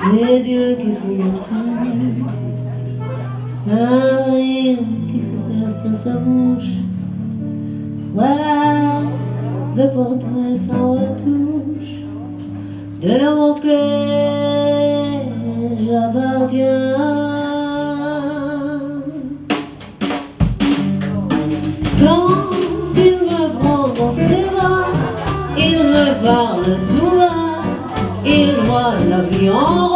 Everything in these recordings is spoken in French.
Ces yeux qui font Un rire qui se perd sur sa bouche. Voilà le portrait sans retouche De l'homme auquel j'appartiens. Quand il me prend dans ses bras Il me parle tout bas. Il voit l'avion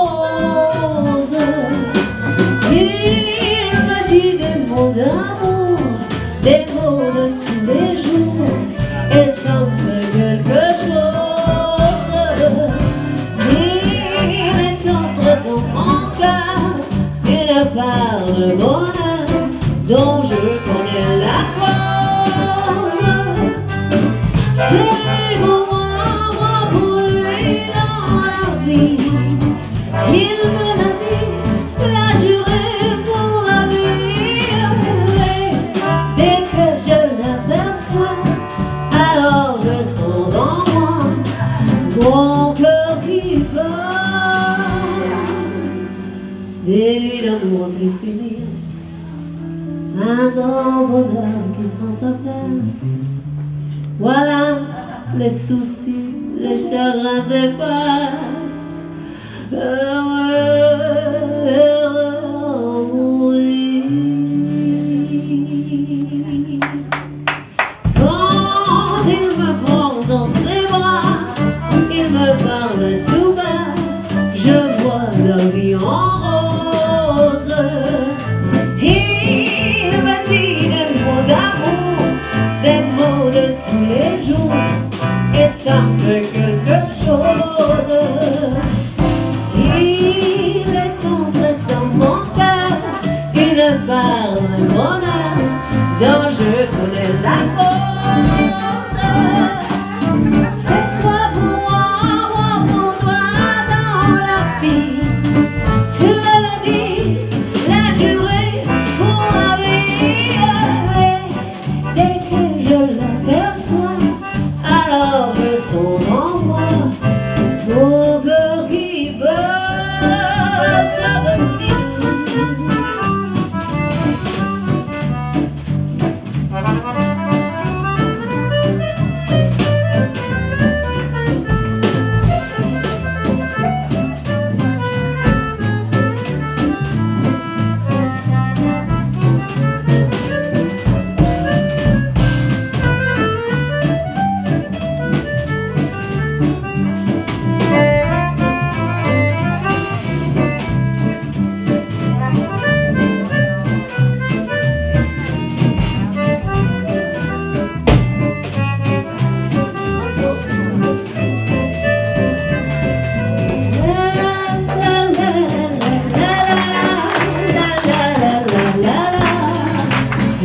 Des nuits d'amour plus finir, un grand bonheur qui prend sa place. Voilà, les soucis, les chagrins s'effacent. Part de bonheur dont je connais la cause.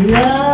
love.